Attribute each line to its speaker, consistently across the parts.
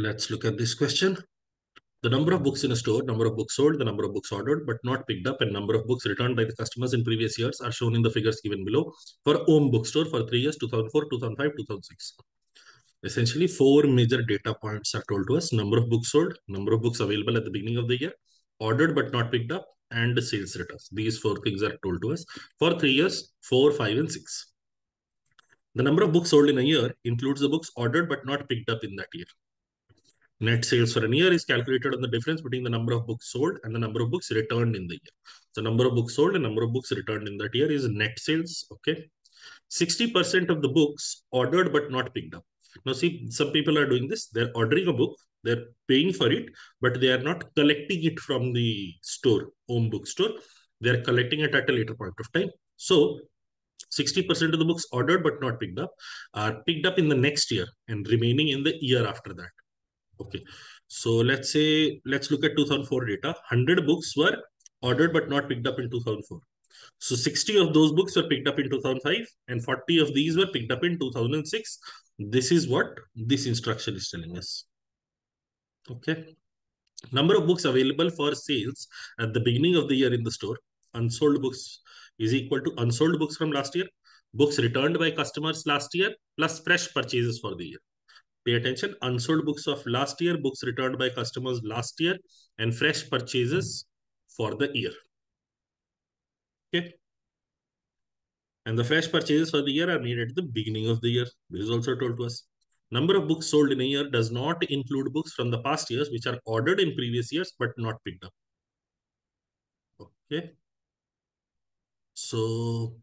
Speaker 1: let's look at this question. The number of books in a store, number of books sold, the number of books ordered but not picked up, and number of books returned by the customers in previous years are shown in the figures given below for Om Bookstore for three years 2004, 2005, 2006. Essentially, four major data points are told to us number of books sold, number of books available at the beginning of the year, ordered but not picked up, and sales returns. These four things are told to us for three years, four, five, and six. The number of books sold in a year includes the books ordered but not picked up in that year. Net sales for a year is calculated on the difference between the number of books sold and the number of books returned in the year. So number of books sold and number of books returned in that year is net sales. Okay. 60% of the books ordered but not picked up. Now see, some people are doing this. They're ordering a book, they're paying for it, but they are not collecting it from the store, Om Bookstore. They're collecting it at a later point of time. So 60% of the books ordered but not picked up are picked up in the next year and remaining in the year after that. Okay. So let's say, let's look at 2004 data. 100 books were ordered but not picked up in 2004. So 60 of those books were picked up in 2005 and 40 of these were picked up in 2006. This is what this instruction is telling us. Okay. Number of books available for sales at the beginning of the year in the store. Unsold books is equal to unsold books from last year. Books returned by customers last year plus fresh purchases for the year. Pay attention, unsold books of last year, books returned by customers last year, and fresh purchases for the year. Okay. And the fresh purchases for the year are made at the beginning of the year. This is also told to us. Number of books sold in a year does not include books from the past years which are ordered in previous years but not picked up. Okay. So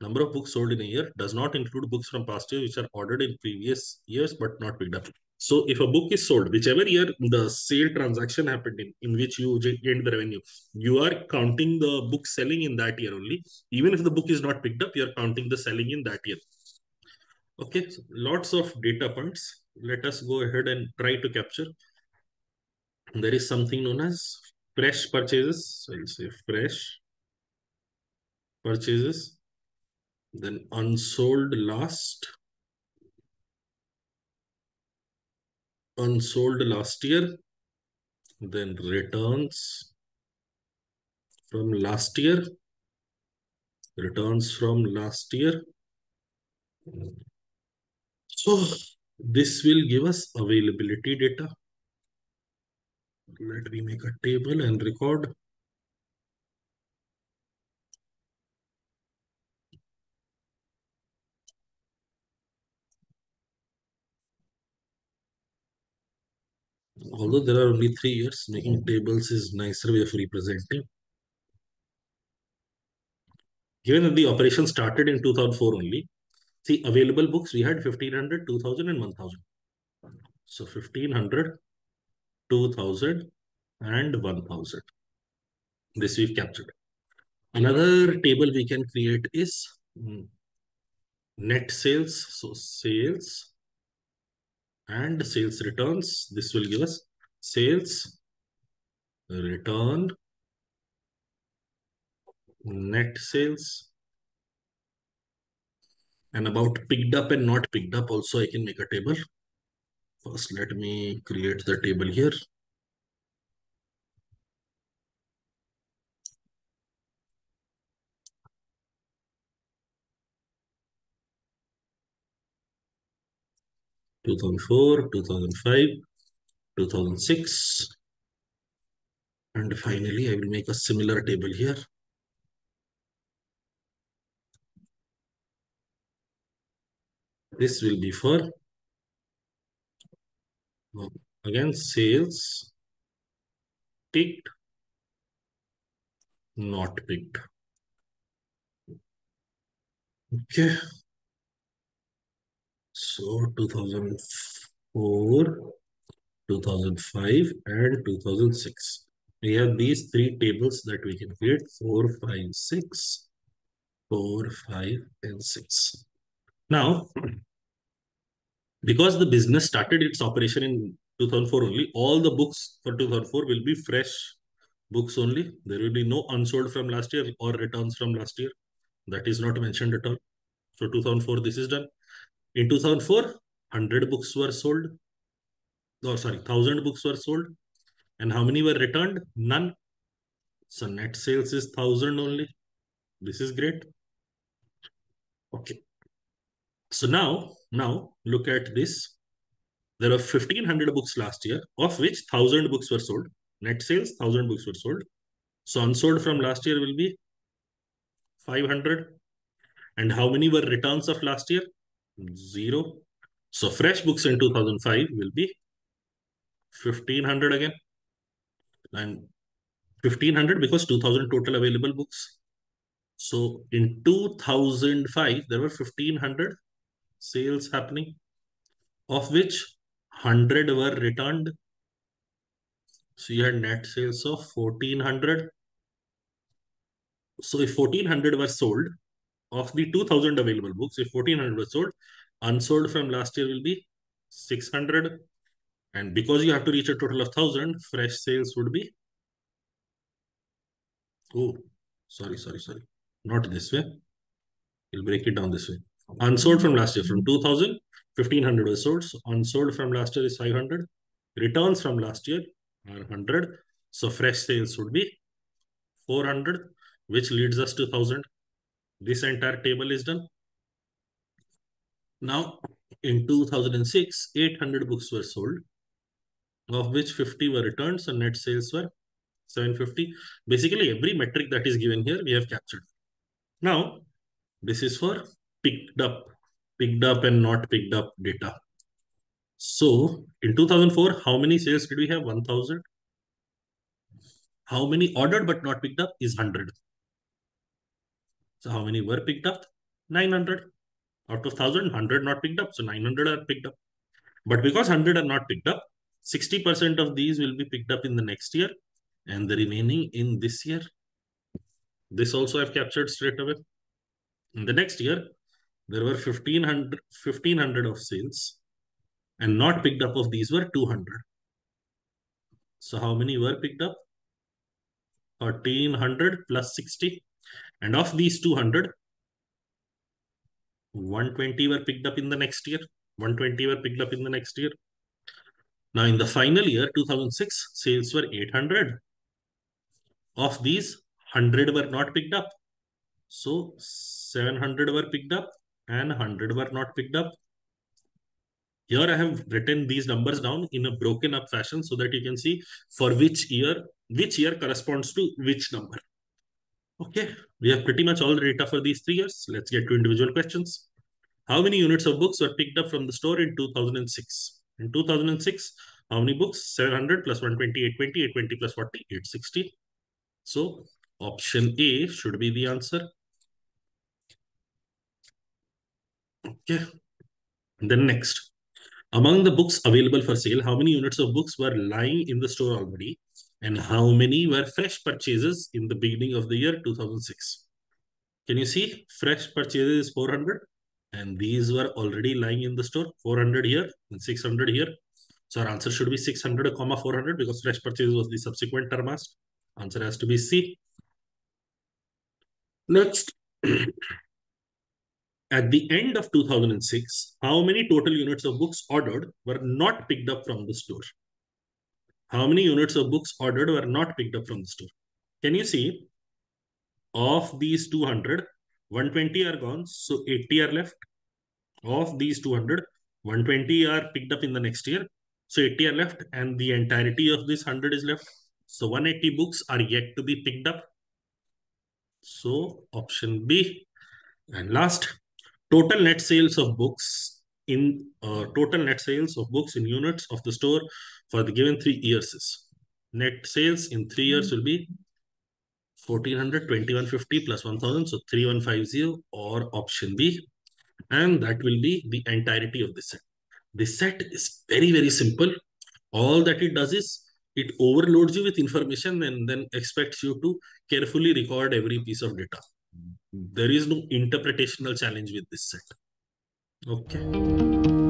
Speaker 1: Number of books sold in a year does not include books from past year which are ordered in previous years but not picked up. So if a book is sold, whichever year the sale transaction happened in, in which you gained the revenue, you are counting the book selling in that year only. Even if the book is not picked up, you are counting the selling in that year. Okay, so lots of data points. Let us go ahead and try to capture. There is something known as fresh purchases. So I'll say fresh purchases then unsold last. Unsold last year. Then returns. From last year. Returns from last year. So this will give us availability data. Let me make a table and record although there are only three years, making tables is nicer way of representing. Given that the operation started in 2004 only, see available books, we had 1500, 2000 and 1000. So 1500, 2000 and 1000. This we've captured. Another table we can create is hmm, net sales. So sales and sales returns. This will give us sales, return, net sales, and about picked up and not picked up also I can make a table. First, let me create the table here. Two thousand four, two thousand five, 2006. And finally, I will make a similar table here. This will be for, again, sales picked, not picked. Okay. So 2004, 2005 and 2006. We have these three tables that we can create 4, 5, 6, 4, 5 and 6. Now, because the business started its operation in 2004 only, all the books for 2004 will be fresh books only. There will be no unsold from last year or returns from last year. That is not mentioned at all. So 2004, this is done. In 2004, 100 books were sold. or sorry, 1000 books were sold. And how many were returned? None. So net sales is 1000 only. This is great. Okay. So now, now look at this. There were 1500 books last year, of which 1000 books were sold. Net sales, 1000 books were sold. So unsold from last year will be 500. And how many were returns of last year? Zero. So fresh books in 2005 will be 1500 again. And 1500 because 2000 total available books. So in 2005, there were 1500 sales happening, of which 100 were returned. So you had net sales of 1400. So if 1400 were sold, of the 2000 available books, if 1400 were sold, unsold from last year will be 600. And because you have to reach a total of 1000, fresh sales would be. Oh, sorry, sorry, sorry. Not this way. We'll break it down this way. Unsold from last year, from 2000, 1500 was sold. So unsold from last year is 500. Returns from last year are 100. So fresh sales would be 400, which leads us to 1000. This entire table is done. Now, in 2006, 800 books were sold, of which 50 were returned, so net sales were 750. Basically, every metric that is given here, we have captured. Now, this is for picked up, picked up and not picked up data. So, in 2004, how many sales did we have? 1000. How many ordered but not picked up is 100. So, how many were picked up? 900 out of 1000 100 not picked up. So 900 are picked up. But because 100 are not picked up 60% of these will be picked up in the next year. And the remaining in this year this also i've captured straight away. In the next year there were 1500 1500 of sales. And not picked up of these were 200 so how many were picked up? 1300 plus 60 and of these 200 120 were picked up in the next year. 120 were picked up in the next year. Now, in the final year, 2006, sales were 800. Of these, 100 were not picked up. So, 700 were picked up and 100 were not picked up. Here I have written these numbers down in a broken up fashion so that you can see for which year, which year corresponds to which number. Okay, we have pretty much all the data for these three years. Let's get to individual questions. How many units of books were picked up from the store in 2006? In 2006, how many books? 700 plus 120, 820, 820 plus 40, 860. So option A should be the answer. Okay. then next, among the books available for sale, how many units of books were lying in the store already? And how many were fresh purchases in the beginning of the year 2006. Can you see fresh purchases is 400 and these were already lying in the store 400 here and 600 here. So our answer should be 600 comma 400 because fresh purchases was the subsequent term asked. Answer has to be C. Next, at the end of 2006, how many total units of books ordered were not picked up from the store? How many units of books ordered were not picked up from the store. Can you see? Of these 200, 120 are gone, so 80 are left. Of these 200, 120 are picked up in the next year, so 80 are left, and the entirety of this 100 is left. So 180 books are yet to be picked up. So option B. And last, total net sales of books in uh, total net sales of books in units of the store for the given three years is. Net sales in three years will be 1400, 2150 plus 1000, so 3150 or option B. And that will be the entirety of the set. The set is very, very simple. All that it does is it overloads you with information and then expects you to carefully record every piece of data. There is no interpretational challenge with this set. Okay.